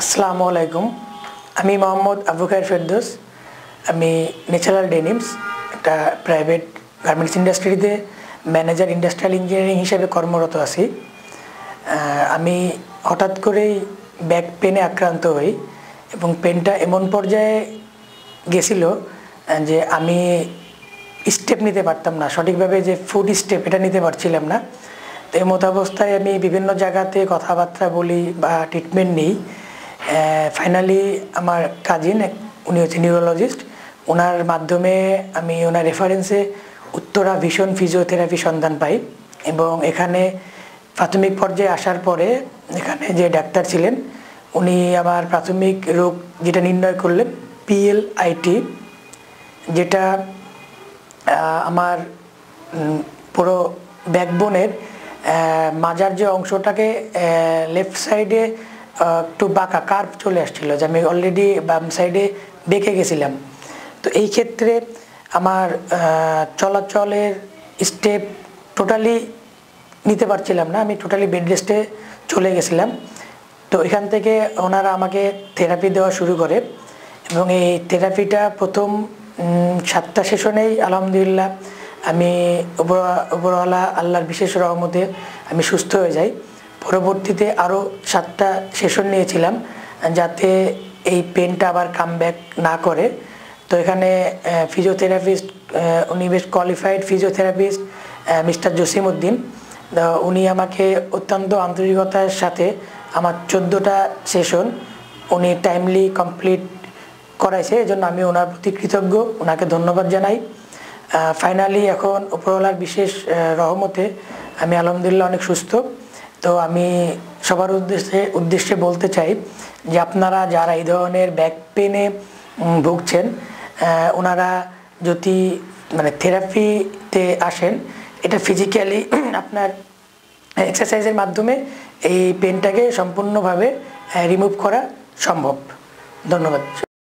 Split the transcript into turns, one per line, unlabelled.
আসসালামু আলাইকুম আমি মোহাম্মদ আবু খায়ের ফেরদোস। আমি ন্যাচারাল ডেনিমস একটা প্রাইভেট গার্মেন্টস ইন্ডাস্ট্রিতে ম্যানেজার ইন্ডাস্ট্রিয়াল ইঞ্জিনিয়ারিং হিসেবে কর্মরত আছি। আমি হঠাৎ করেই ব্যাক পেনে আক্রান্ত হই এবং পেনটা এমন পর্যায়ে গেছিল যে আমি স্টেপ নিতে পারতাম না। সঠিকভাবে যে ফুড স্টেপ এটা নিতে পারছিলাম না। তো এই মতো অবস্থায় আমি বিভিন্ন জায়গাতে কথাবার্তা বলি বা ট্রিটমেন্ট নিই। ফাইনালি আমার কাজিন এক, উনি হচ্ছে নিউরোলজিস্ট ওনার মাধ্যমে আমি ওনার রেফারেন্সে উত্তরা ভীষণ ফিজিওথেরাপি সন্ধান পাই এবং এখানে প্রাথমিক পর্যায়ে আসার পরে এখানে যে ডাক্তার ছিলেন, উনি আমার প্রাথমিক রোগ যেটা নির্ণয় করলেন পিএলআইটি যেটা আমার পুরো ব্যাকবোনের মাজার যে অংশটাকে লেফট সাইডে একটু বাঁকা কার্ভ চলে আসছিল যে আমি অলরেডি বাম সাইডে বেঁকে গেছিলাম। তো এই ক্ষেত্রে আমার চলাচলের স্টেপ টোটালি নিতে পারছিলাম না, আমি টোটালি বেড রেস্টে চলে গেছিলাম। তো এখান থেকে ওনারা আমাকে থেরাপি দেওয়া শুরু করে এবং এই থেরাপিটা প্রথম সাতটা সেশনেই আলহামদুলিল্লাহ আমি উপর, উপরওয়ালা আল্লাহর বিশেষ রহমতে আমি সুস্থ হয়ে যাই। পরবর্তীতে আরও সাতটা সেশন নিয়েছিলাম, যাতে এই পেনটা আবার কাম না করে। তো এখানে ফিজিওথেরাপিস্ট উনি বেশ qualified physiotherapist mister Jasim Uddin উনি আমাকে অত্যন্ত আন্তরিকতার সাথে আমার চোদ্দোটা সেশন উনি টাইমলি কমপ্লিট করাইছে। এই জন্য আমি ওনার প্রতি কৃতজ্ঞ, ওনাকে ধন্যবাদ জানাই। ফাইনালি এখন উপরওয়ালার বিশেষ রহমতে আমি আলহামদুলিল্লাহ অনেক সুস্থ। তো আমি সবার উদ্দেশ্যে উদ্দেশ্যে বলতে চাই যে আপনারা যারা এই ধরনের ব্যাক পেনে ভুগছেন ওনারা যদি মানে থেরাপিতে আসেন, এটা ফিজিক্যালি আপনার এক্সারসাইজের মাধ্যমে এই পেনটাকে সম্পূর্ণভাবে রিমুভ করা সম্ভব। ধন্যবাদ।